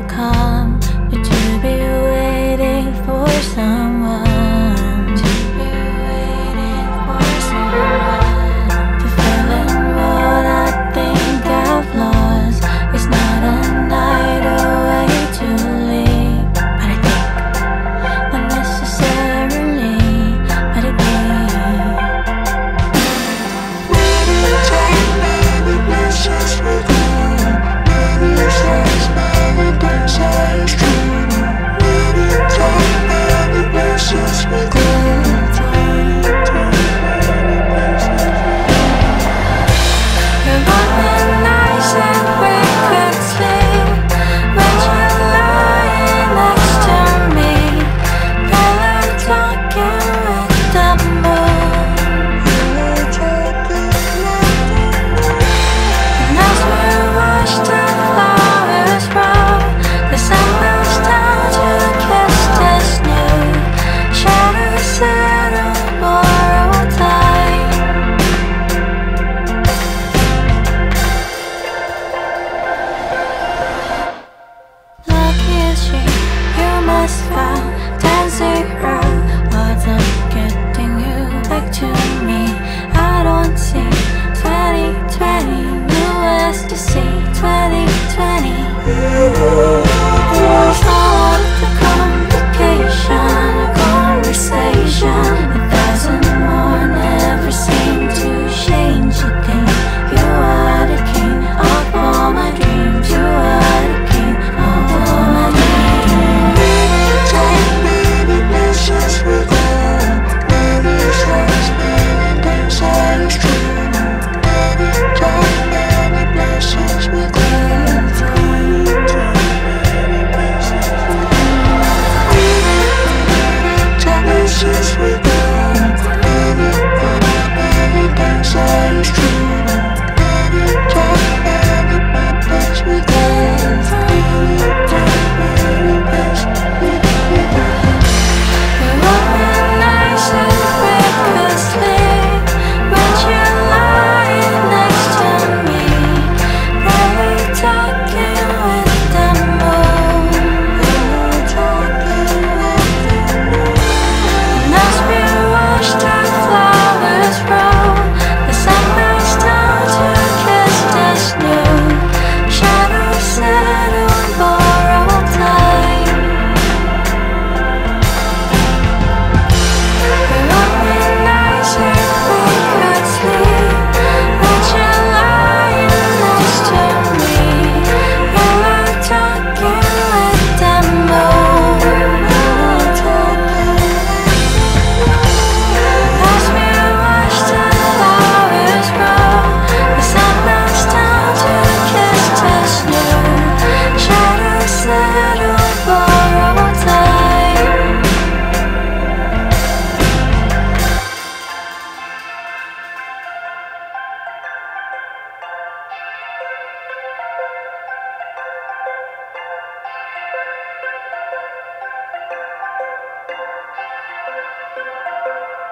come. to me. Música